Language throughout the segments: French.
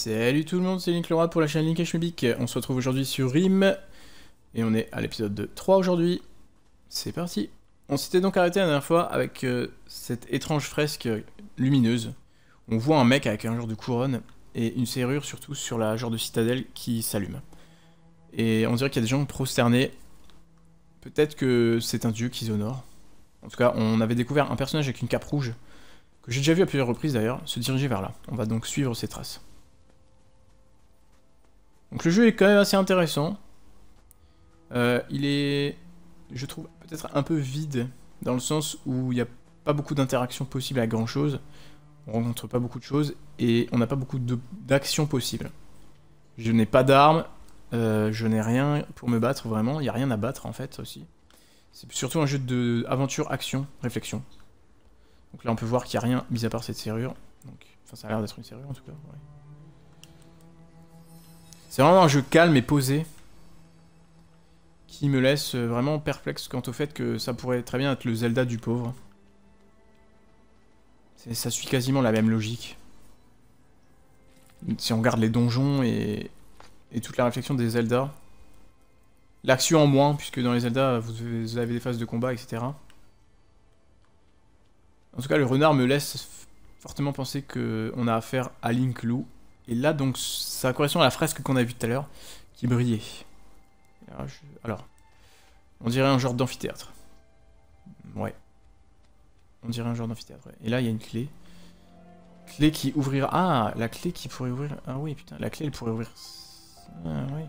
Salut tout le monde, c'est Link Laura pour la chaîne Link Schmibic. On se retrouve aujourd'hui sur RIM. Et on est à l'épisode de 3 aujourd'hui. C'est parti. On s'était donc arrêté la dernière fois avec euh, cette étrange fresque lumineuse. On voit un mec avec un genre de couronne et une serrure surtout sur la genre de citadelle qui s'allume. Et on dirait qu'il y a des gens prosternés. Peut-être que c'est un dieu qu'ils honorent. En tout cas, on avait découvert un personnage avec une cape rouge que j'ai déjà vu à plusieurs reprises d'ailleurs, se diriger vers là. On va donc suivre ses traces. Donc le jeu est quand même assez intéressant. Euh, il est, je trouve, peut-être un peu vide, dans le sens où il n'y a pas beaucoup d'interactions possibles avec grand chose. On rencontre pas beaucoup de choses, et on n'a pas beaucoup d'actions possibles. Je n'ai pas d'armes, euh, je n'ai rien pour me battre vraiment, il n'y a rien à battre en fait aussi. C'est surtout un jeu de aventure, action, réflexion. Donc là, on peut voir qu'il n'y a rien, mis à part cette serrure. Enfin, ça a l'air d'être une serrure, en tout cas. C'est vraiment un jeu calme et posé. Qui me laisse euh, vraiment perplexe quant au fait que ça pourrait très bien être le Zelda du pauvre. Ça suit quasiment la même logique. Si on regarde les donjons et, et toute la réflexion des Zelda. L'action en moins, puisque dans les Zelda, vous avez des phases de combat, etc. En tout cas, le renard me laisse fortement penser qu'on a affaire à Link Lou. Et là, donc, ça correspond à la fresque qu'on a vue tout à l'heure, qui brillait. Alors, on dirait un genre d'amphithéâtre. Ouais. On dirait un genre d'amphithéâtre. Et là, il y a une clé. Clé qui ouvrira... Ah, la clé qui pourrait ouvrir... Ah oui, putain, la clé, elle pourrait ouvrir... Ah oui.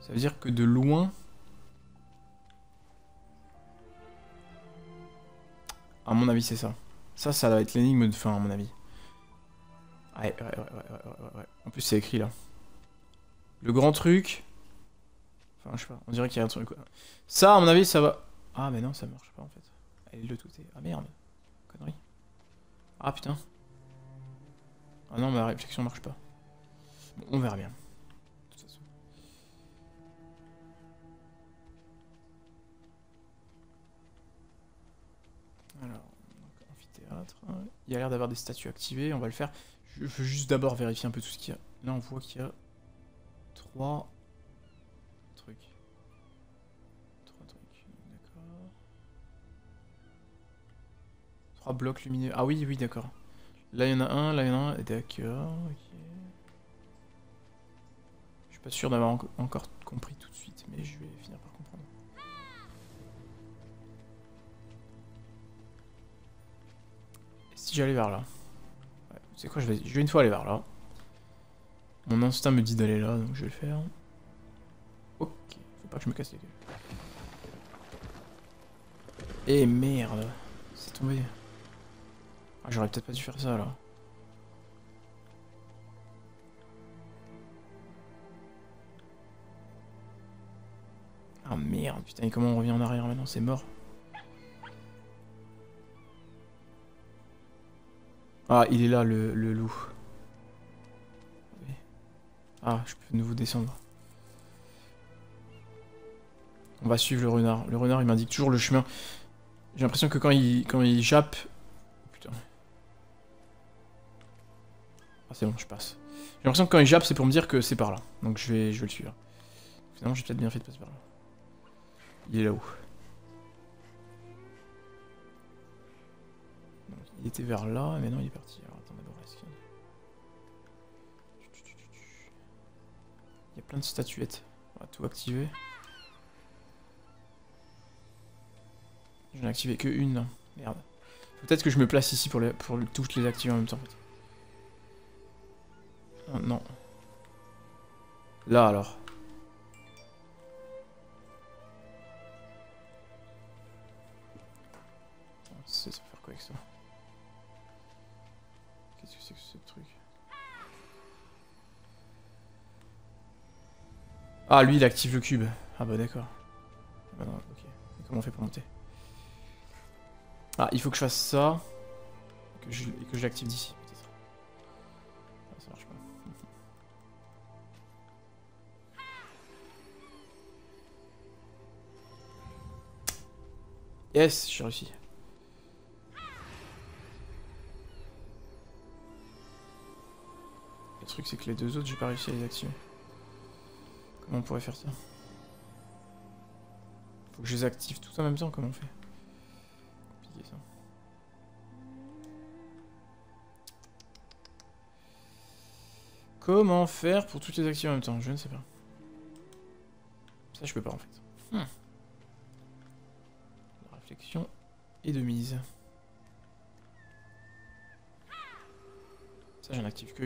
Ça veut dire que de loin, À mon avis, c'est ça. Ça, ça va être l'énigme de fin, à mon avis. Ouais, ouais, ouais, ouais, ouais, En plus, c'est écrit là. Le grand truc. Enfin, je sais pas, on dirait qu'il y a un truc. Ça, à mon avis, ça va. Ah, mais non, ça marche pas en fait. Elle le tout est. Ah merde. Connerie. Ah putain. Ah non, ma réflexion marche pas. Bon, on verra bien. Alors, amphithéâtre. Il y a l'air d'avoir des statues activées, on va le faire. Je veux juste d'abord vérifier un peu tout ce qu'il y a. Là, on voit qu'il y a trois trucs. Trois trucs, d'accord. Trois blocs lumineux. Ah oui, oui, d'accord. Là, il y en a un, là, il y en a un. D'accord, ok. Je suis pas sûr d'avoir encore compris tout de suite, mais je vais finir par comprendre. si j'allais vers là? C'est quoi, je vais, je vais une fois aller vers là. Mon instinct me dit d'aller là, donc je vais le faire. Ok, faut pas que je me casse les gueules. Eh merde, c'est tombé. Ah, J'aurais peut-être pas dû faire ça là. Ah merde, putain, et comment on revient en arrière maintenant C'est mort. Ah, il est là, le, loup. Ah, je peux de nouveau descendre. On va suivre le renard. Le renard, il m'indique toujours le chemin. J'ai l'impression que quand il, quand il jappe... Oh, putain. Ah, c'est bon, je passe. J'ai l'impression que quand il jappe, c'est pour me dire que c'est par là. Donc je vais, je vais le suivre. Finalement, j'ai peut-être bien fait de passer par là. Il est là-haut. Il était vers là, mais non, il est parti. Alors attends d'abord, est-ce qu'il y a... plein de statuettes. On va tout activer. Je n'ai activé que une. Merde. Peut-être que je me place ici pour, pour toutes les activer en même temps. En fait. Oh, non. Là alors. Va faire quoi avec ça? Ah, lui, il active le cube. Ah bah d'accord. Ah ok. comment on fait pour monter? Ah, il faut que je fasse ça. Et que je, que je l'active d'ici. Ah, ça marche pas. Yes, j'ai réussi. truc, c'est que les deux autres, j'ai pas réussi à les activer. On pourrait faire ça Faut que je les active tous en même temps, comment on fait Compliqué ça. Comment faire pour toutes les activer en même temps? Je ne sais pas. Ça, je peux pas en fait. Hmm. Réflexion et de mise. Ça, j'en active que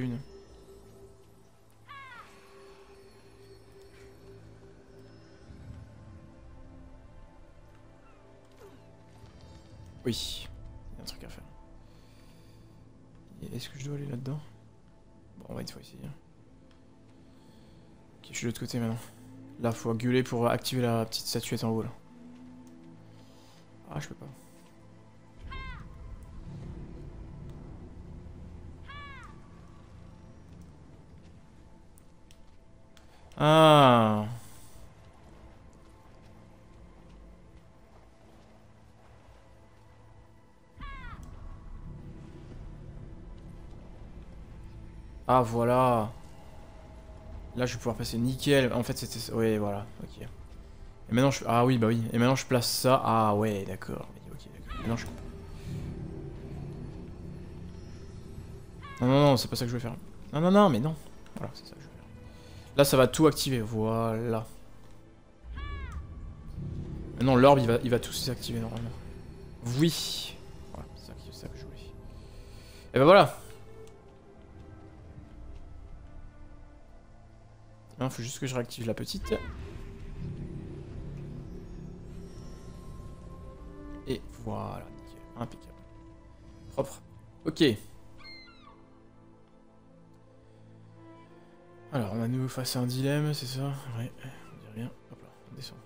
Oui, il y a un truc à faire. Est-ce que je dois aller là-dedans? Bon, on va une fois essayer. Ok, je suis de l'autre côté maintenant. Là, faut gueuler pour activer la petite statuette en haut, là. Ah, je peux pas. Ah Ah voilà Là je vais pouvoir passer nickel. En fait c'était... Oui voilà, ok. Et maintenant je... Ah oui bah oui. Et maintenant je place ça. Ah ouais d'accord. Ok d'accord. Je... Non non non c'est pas ça que je veux faire. Non non non mais non. Voilà c'est ça que je veux faire. Là ça va tout activer. Voilà. Maintenant l'orbe il va, il va tout s'activer normalement. Oui. Voilà c'est ça, que je voulais. Et bah voilà. Il faut juste que je réactive la petite. Et voilà, nickel. Impeccable. Propre. Ok. Alors, on a nouveau face à un dilemme, c'est ça? Ouais, on dit rien. Hop là, on descend.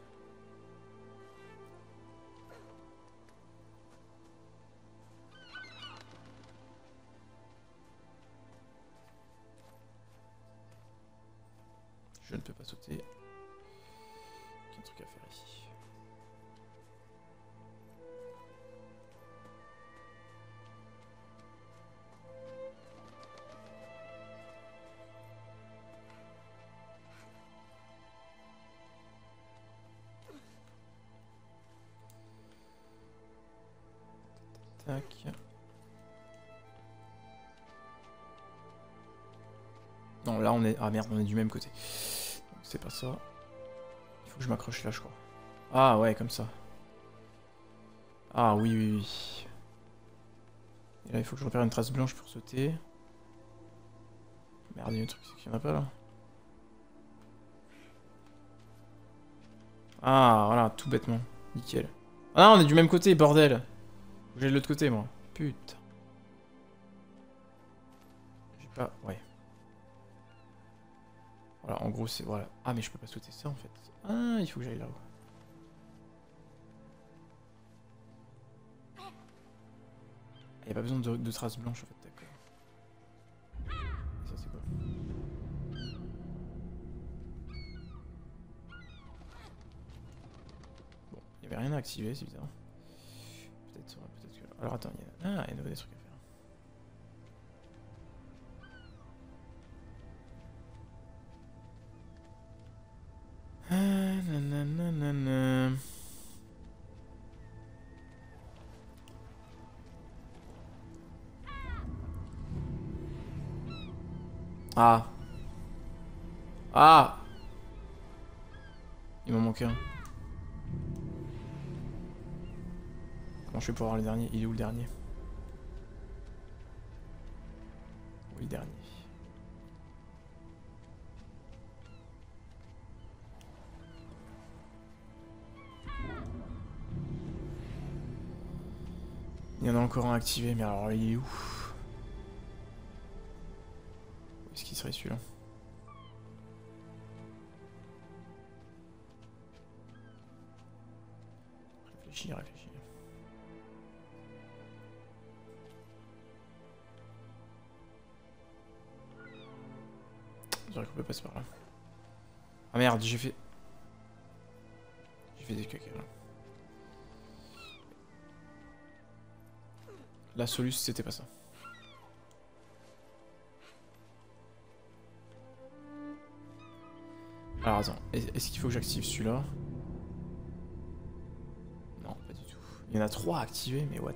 Je ne peux pas sauter. Il y a un truc à faire ici. Tac. Non, là on est... Ah merde, on est du même côté. Pas ça. Il faut que je m'accroche là, je crois. Ah ouais, comme ça. Ah oui, oui, oui. Et là, il faut que je repère une trace blanche pour sauter. Merde, il y a un truc, c'est qu'il n'y en a pas là. Ah, voilà, tout bêtement. Nickel. Ah non, on est du même côté, bordel J'ai de l'autre côté, moi. Putain. J'ai pas... Ouais. Voilà, en gros, c'est... Voilà. Ah, mais je peux pas sauter ça, en fait. Ah, il faut que j'aille là-haut. Il n'y a pas besoin de, traces blanches, en fait, d'accord. Ça, c'est quoi? Bon, il n'y avait rien à activer, c'est bizarre. Peut-être peut que... Alors, attends, il y a... Ah, il y a des trucs. Ah. Ah Il m'en manque un. Comment je fais pour avoir le dernier? Il est où le dernier? Oui, le dernier? Il y en a encore un activé, mais alors il est où Où est-ce qu'il serait celui-là Réfléchis, réfléchis. J'aurais qu'on peut passer par là. Ah merde, j'ai fait... J'ai fait des caca là. La solution, c'était pas ça. Alors attends, est-ce qu'il faut que j'active celui-là? Non, pas du tout. Il y en a trois à activer, mais what?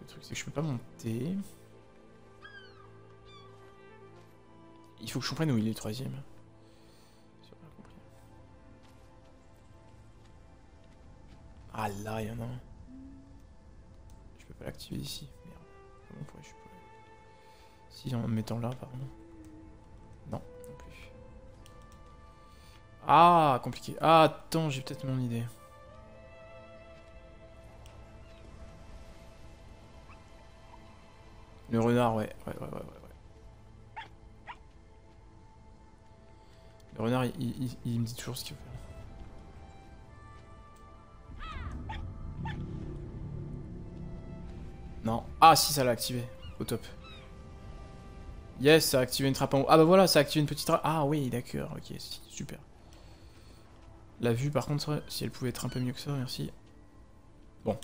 Le truc c'est que je peux pas monter. Il faut que je comprenne où il est le troisième. Ah là, il y en a un. Peux l'activer ici. Merde. Comment pourrais-je Si, en me mettant là, pardon. Non, non plus. Ah, compliqué. Ah, attends, j'ai peut-être mon idée. Le renard, ouais. Ouais, ouais, ouais, ouais. Le renard, il, il me dit toujours ce qu'il veut faire. Non. Ah si, ça l'a activé. Au top. Yes, ça a activé une trappe en haut. Ah bah voilà, ça a activé une petite trappe. Ah oui, d'accord. Ok, super. La vue, par contre, si elle pouvait être un peu mieux que ça, merci. Bon.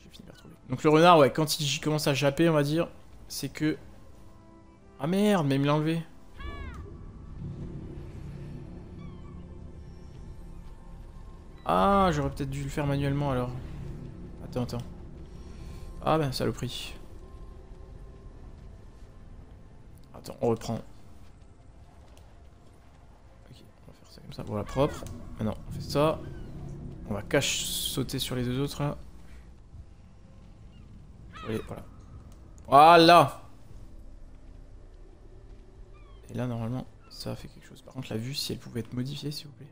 J'ai fini par trouver. Donc le renard, ouais, quand il commence à japper, on va dire, c'est que... Ah merde, mais il me l'a enlevé. Ah, j'aurais peut-être dû le faire manuellement alors. Attends, attends. Ah ben, saloperie. Attends, on reprend. Ok, on va faire ça comme ça. Voilà, propre. Maintenant, on fait ça. On va cache sauter sur les deux autres là. voilà. Voilà Et là, normalement, ça fait quelque chose. Par contre, la vue, si elle pouvait être modifiée, s'il vous plaît.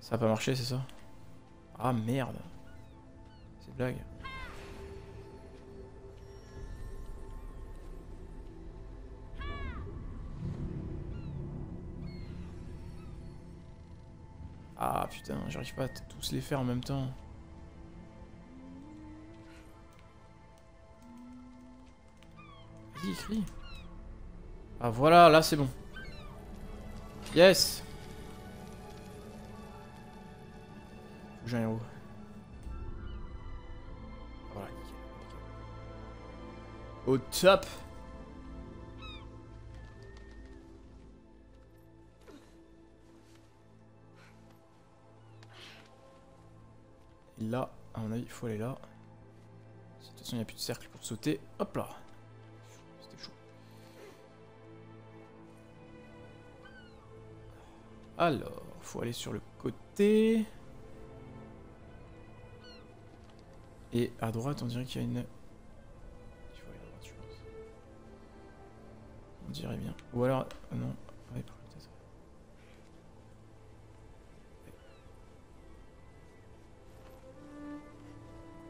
Ça a pas marché, c'est ça? Ah merde Ah putain, j'arrive pas à tous les faire en même temps. Vas-y. Ah voilà, là c'est bon. Yes J'ai un héros. Au top là, à mon avis, il faut aller là. De toute façon, il n'y a plus de cercle pour sauter. Hop là C'était chaud. Alors, faut aller sur le côté. Et à droite, on dirait qu'il y a une On dirait bien. Ou alors... Euh, non.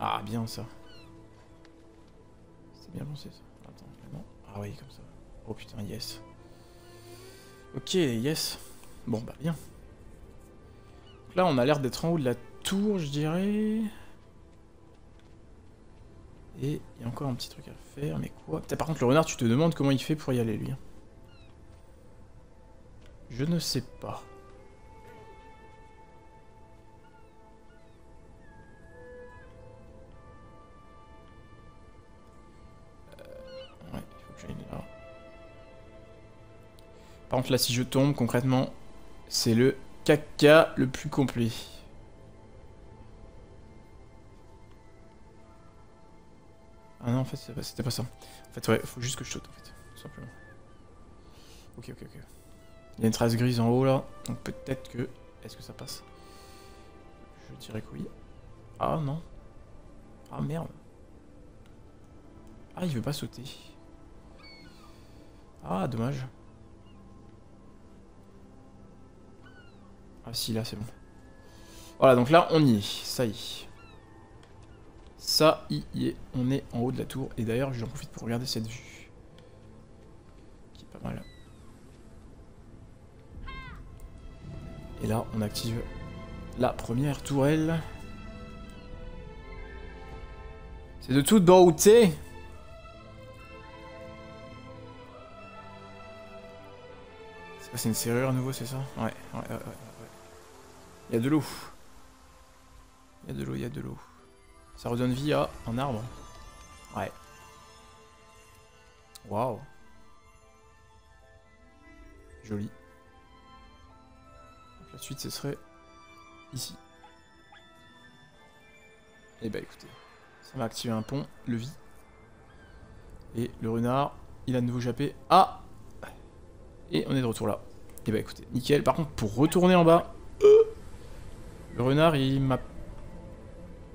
Ah, bien ça. C'est bien pensé ça. Attends, non. Ah oui, comme ça. Oh putain, yes. Ok, yes. Bon, bah bien. là, on a l'air d'être en haut de la tour, je dirais. Et il y a encore un petit truc à faire, mais quoi Par contre, le renard, tu te demandes comment il fait pour y aller, lui. Je ne sais pas. Euh, ouais, il faut que j'aille. Par contre, là, si je tombe, concrètement, c'est le caca le plus complet. Ah non, en fait, c'était pas ça. En fait, ouais, faut juste que je saute, en fait, tout simplement. Ok, ok, ok. Il y a une trace grise en haut, là, donc peut-être que... Est-ce que ça passe? Je dirais que oui. Ah, non. Ah, merde. Ah, il veut pas sauter. Ah, dommage. Ah si, là, c'est bon. Voilà, donc là, on y est. Ça y est. Ça y est, on est en haut de la tour. Et d'ailleurs, j'en profite pour regarder cette vue. Qui est pas mal. Et là, on active la première tourelle. C'est de toute beauté C'est c'est une serrure à nouveau, c'est ça? Ouais, ouais, ouais, ouais. Il y a de l'eau. Il y a de l'eau, il y a de l'eau. Ça redonne vie à un arbre. Ouais. Waouh. Joli. la suite, ce serait ici. Et eh bah écoutez, ça va activer un pont, le vit. Et le renard, il a de nouveau jappé. Ah Et on est de retour là. Et eh bah écoutez, nickel. Par contre, pour retourner en bas, le renard, il m'a...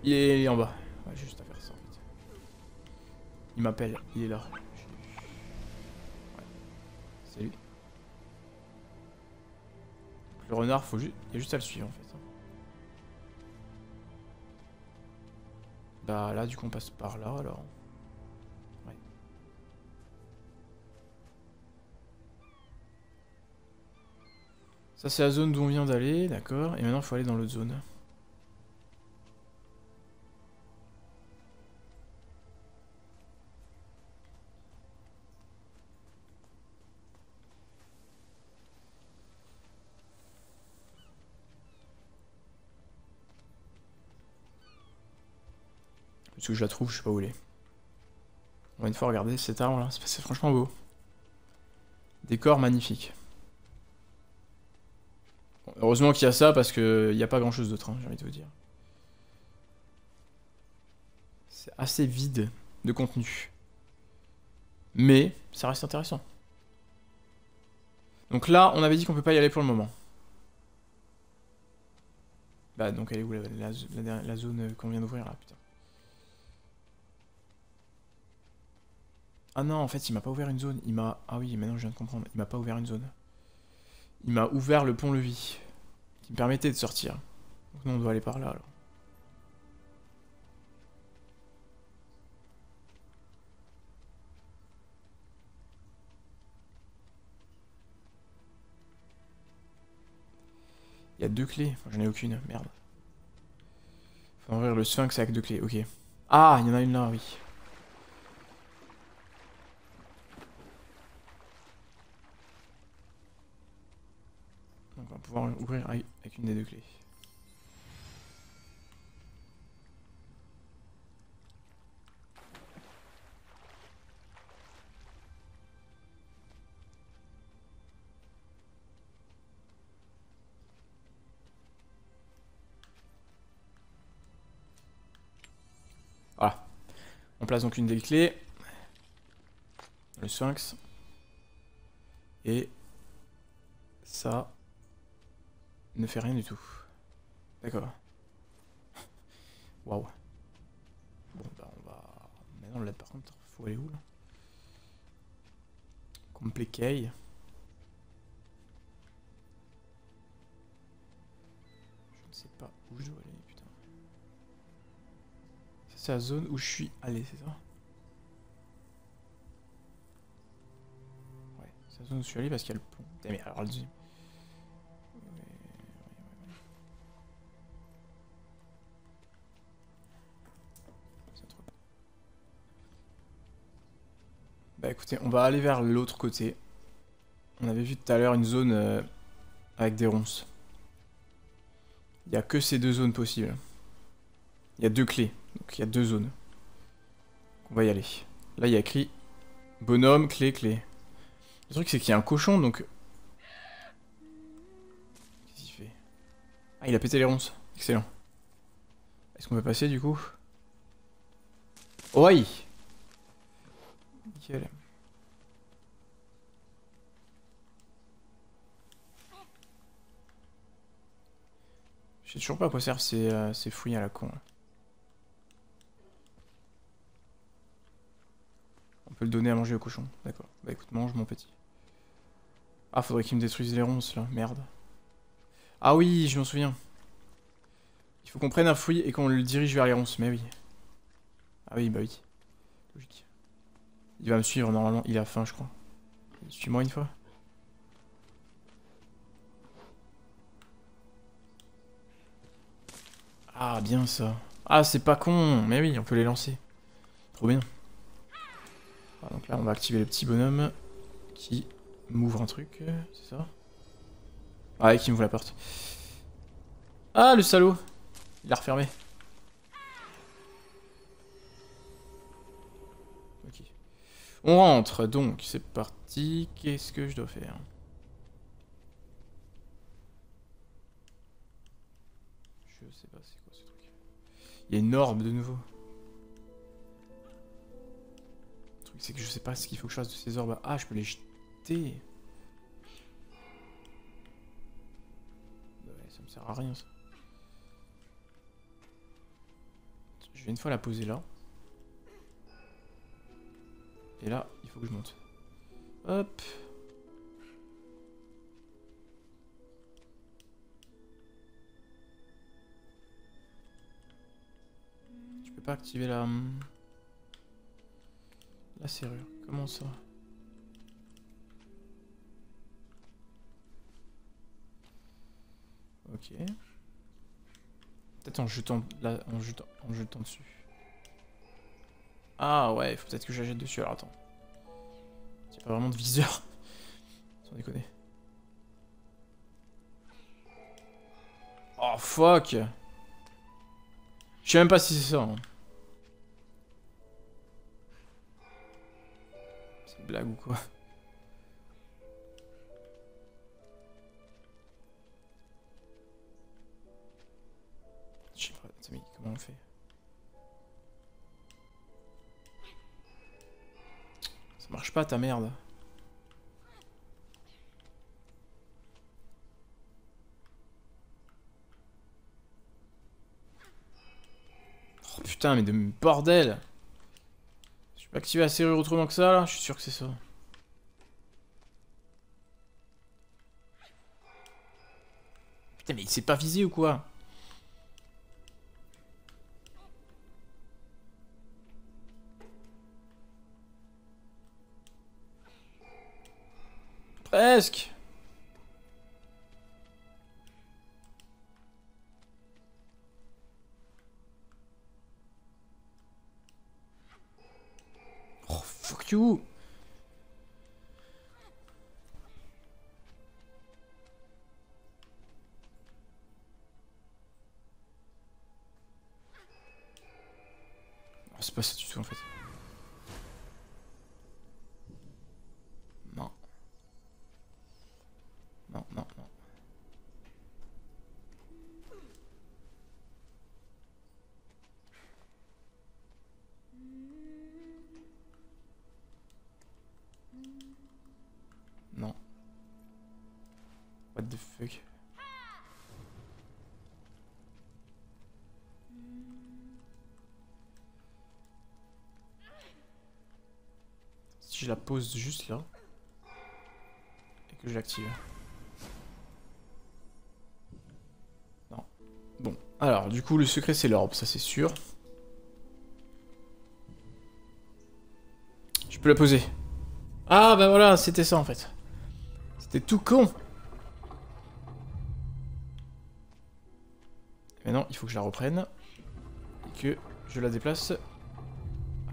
Il est en bas. Juste à faire ça en fait. Il m'appelle, il est là. Ouais. C'est lui. Le renard, faut juste... il y a juste à le suivre en fait. Bah là du coup on passe par là alors. Ouais. Ça c'est la zone d'où on vient d'aller, d'accord. Et maintenant il faut aller dans l'autre zone. Parce que je la trouve, je sais pas où elle est. On va une fois regarder cet arbre là, c'est franchement beau. Décor magnifique. heureusement qu'il y a ça parce qu'il n'y a pas grand chose d'autre, hein, j'ai envie de vous dire. C'est assez vide de contenu. Mais ça reste intéressant. Donc là, on avait dit qu'on peut pas y aller pour le moment. Bah donc elle est où la, la zone qu'on vient d'ouvrir là, putain. Ah non, en fait, il m'a pas ouvert une zone. Il m'a... Ah oui, maintenant je viens de comprendre. Il m'a pas ouvert une zone. Il m'a ouvert le pont-levis. Qui me permettait de sortir. Donc nous, on doit aller par là, alors. Il y a deux clés. J'en ai aucune. Merde. Faut ouvrir le sphinx avec deux clés. Ok. Ah, il y en a une là, oui. Pouvoir ouvrir avec une des deux clés. Voilà. On place donc une des clés. Le sphinx. Et ça, ne fait rien du tout. D'accord. Waouh. Bon, bah on va... Maintenant, là, par contre, faut aller où, là? Compliqué. Je ne sais pas où je dois aller, putain. C'est la zone où je suis allé, c'est ça? Ouais, c'est la zone où je suis allé parce qu'il y a le pont. Mais alors, le. Bah écoutez, on va aller vers l'autre côté. On avait vu tout à l'heure une zone euh, avec des ronces. Il n'y a que ces deux zones possibles. Il y a deux clés, donc il y a deux zones. On va y aller. Là, il y a écrit bonhomme, clé, clé. Le truc, c'est qu'il y a un cochon, donc... Qu'est-ce qu'il fait? Ah, il a pété les ronces. Excellent. Est-ce qu'on peut passer, du coup? Oui Je sais toujours pas à quoi servent ces, euh, fouilles à la con. On peut le donner à manger au cochon. D'accord. Bah écoute, mange mon petit. Ah, faudrait qu'il me détruise les ronces là. Merde. Ah oui, je m'en souviens. Il faut qu'on prenne un fruit et qu'on le dirige vers les ronces. Mais oui. Ah oui, bah oui. Logique. Il va me suivre normalement, il a faim je crois. Suis-moi une fois. Ah bien ça. Ah c'est pas con, mais oui on peut les lancer. Trop bien. Ah, donc là on va activer le petit bonhomme qui m'ouvre un truc, c'est ça? Ah qui m'ouvre la porte. Ah le salaud Il a refermé. On rentre, donc c'est parti. Qu'est-ce que je dois faire? Je sais pas c'est quoi ce truc? Il y a une orbe de nouveau. Le truc c'est que je sais pas ce qu'il faut que je fasse de ces orbes. Ah, je peux les jeter. Ouais, ça me sert à rien ça. Je vais une fois la poser là. Et là, il faut que je monte. Hop. Je peux pas activer la... La serrure. Comment ça? Ok. Peut-être en jetant, là, en jetant, en jetant dessus. Ah ouais, faut peut-être que j'achète dessus. Alors attends. C'est pas vraiment de viseur. Sans déconner. Oh fuck Je sais même pas si c'est ça. Hein. C'est blague ou quoi? Je sais pas, comment on fait? Marche pas ta merde. Oh putain, mais de bordel Je peux activer la serrure autrement que ça là Je suis sûr que c'est ça. Putain, mais il s'est pas visé ou quoi? Oh, fuck you oh, C'est pas ça du tout en fait. Pose juste là et que je l'active. Alors, du coup, le secret, c'est l'orbe, ça c'est sûr. Je peux la poser. Ah, bah voilà, c'était ça en fait. C'était tout con. Maintenant, il faut que je la reprenne. Et que je la déplace.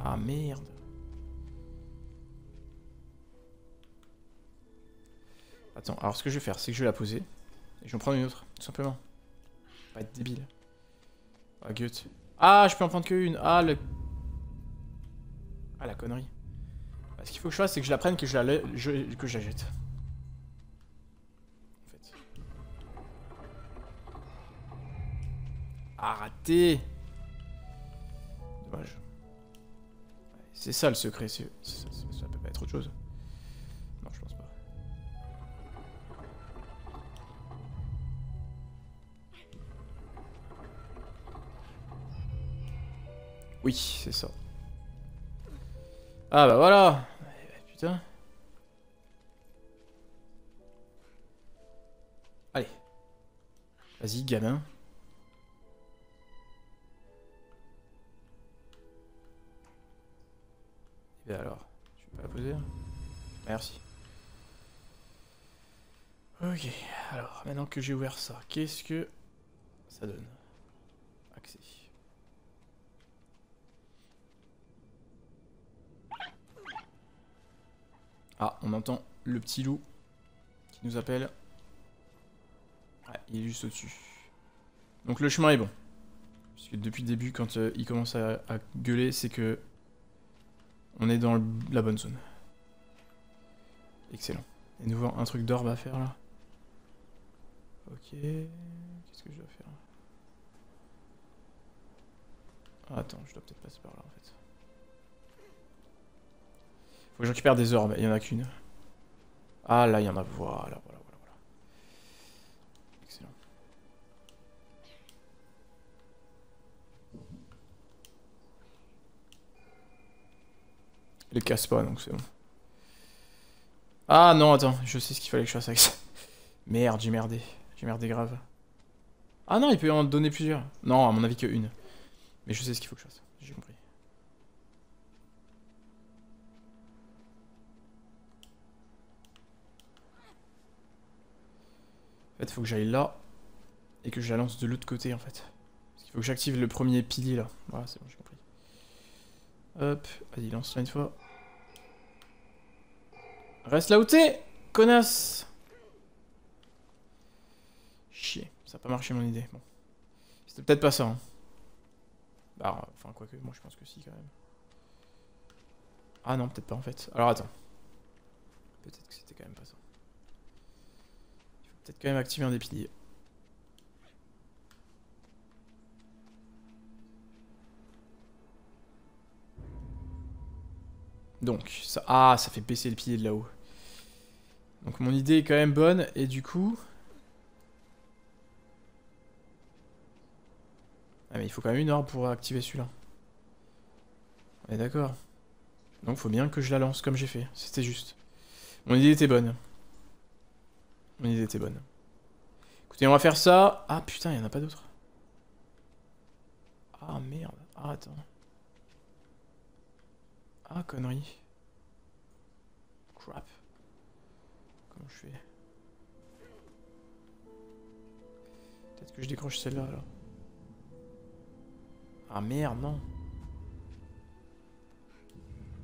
Ah, merde. Attends, alors ce que je vais faire, c'est que je vais la poser. Et je vais en prendre une autre, tout simplement. Pas être débile. Ah, gut. Ah, je peux en prendre qu'une. Ah, le... Ah, la connerie. Bah, ce qu'il faut que je fasse, c'est que je la prenne, que je la, que je la jette. En fait. Ah, raté Dommage. C'est ça le secret, ça, ça peut pas être autre chose. Oui, c'est ça. Ah bah voilà Putain. Allez. Vas-y, gamin. Et alors, tu peux la poser Merci. Ok, alors maintenant que j'ai ouvert ça, qu'est-ce que ça donne? Accès. Ah, on entend le petit loup qui nous appelle. il est juste au-dessus. Donc le chemin est bon. Puisque depuis le début, quand euh, il commence à, gueuler, c'est que on est dans la bonne zone. Excellent. Et nouveau un truc d'orbe à faire là. Ok. Qu'est-ce que je dois faire Attends, je dois peut-être passer par là en fait. Faut je récupère des orbes, il y en a qu'une. Ah là, il y en a, voilà, voilà, voilà, voilà. Excellent. Les casse pas, donc c'est bon. Ah non, attends, je sais ce qu'il fallait que je fasse avec ça. Merde, j'ai merdé. J'ai merdé grave. Ah non, il peut en donner plusieurs. Non, à mon avis que une. Mais je sais ce qu'il faut que je fasse. J'ai compris. En fait, faut que j'aille là. Et que je la lance de l'autre côté, en fait. Parce qu'il faut que j'active le premier pilier, là. Voilà, c'est bon, j'ai compris. Hop, vas-y, lance-la une fois. Reste là où t'es, connasse Chier, ça n'a pas marché mon idée. Bon. C'était peut-être pas ça. Hein. Bah, enfin, quoique, moi je pense que si quand même. Ah non, peut-être pas en fait. Alors attends. Peut-être que c'était quand même pas ça. Quand même activer un des piliers. Donc, ça... Ah, ça fait baisser le pilier de là-haut. Donc mon idée est quand même bonne, et du coup... Ah mais il faut quand même une heure pour activer celui-là. On est d'accord. Donc faut bien que je la lance comme j'ai fait. C'était juste. Mon idée était bonne. Mon idée était bonne. Écoutez, on va faire ça. Ah putain, il n'y en a pas d'autres. Ah merde. Ah attends. Ah connerie. Crap. Comment je fais? Peut-être que je décroche celle-là alors. Ah merde, non.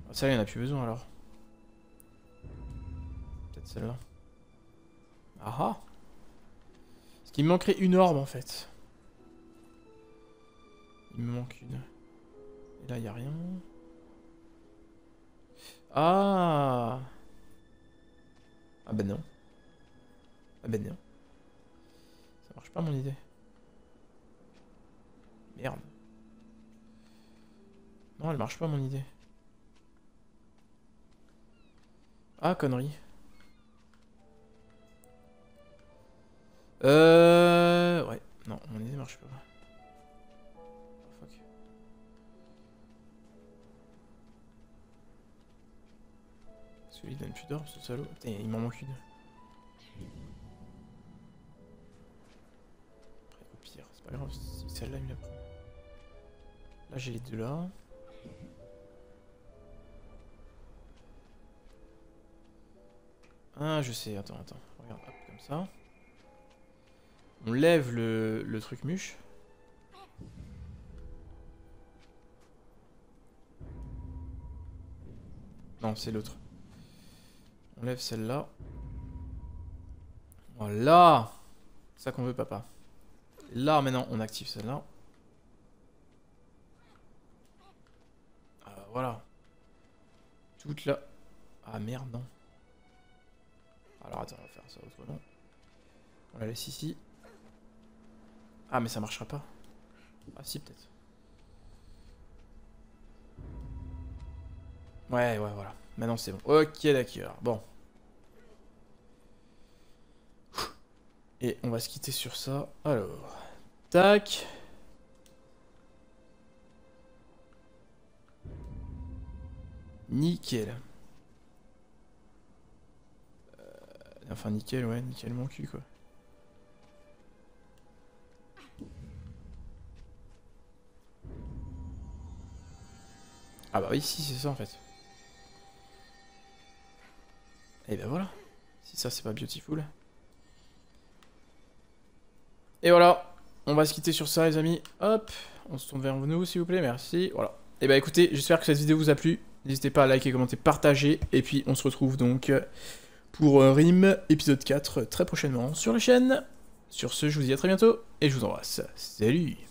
Ah, ça, il n'y en a plus besoin alors. Peut-être celle-là. Ah ah Parce qu'il me manquerait une orbe en fait. Il me manque une. Et là, il a rien. Ah Ah ben non. Ah ben non. Ça marche pas mon idée. Merde. Non, elle marche pas mon idée. Ah, connerie. Euh... Ouais. Non, mon idée marche pas. Fuck. Celui donne plus d'or, ce salaud. Putain, il m'en manque une. Après, au pire, c'est pas grave celle-là il la. Là, j'ai les deux là. Ah, je sais, attends, attends. Regarde, hop, comme ça. On lève le, truc muche. Non, c'est l'autre. On lève celle-là. Voilà ça qu'on veut, papa. Là, maintenant, on active celle-là. Ah, voilà. Toute là. Ah, merde, non. Alors attends, on va faire ça autrement. On la laisse ici. Ah mais ça marchera pas. Ah si peut-être. Ouais ouais voilà. Maintenant c'est bon. Ok d'accord. Bon. Et on va se quitter sur ça. Alors. Tac. Nickel. Enfin, nickel, ouais, nickel mon cul, quoi. Ah bah oui, si, c'est ça, en fait. Et ben voilà. Si ça, c'est pas beautiful. Et voilà. On va se quitter sur ça, les amis. Hop. On se tourne vers nous, s'il vous plaît. Merci. Voilà. Et bah écoutez, j'espère que cette vidéo vous a plu. N'hésitez pas à liker, commenter, partager. Et puis, on se retrouve donc pour euh, RIM, épisode 4, très prochainement sur la chaîne. Sur ce, je vous dis à très bientôt, et je vous embrasse. Salut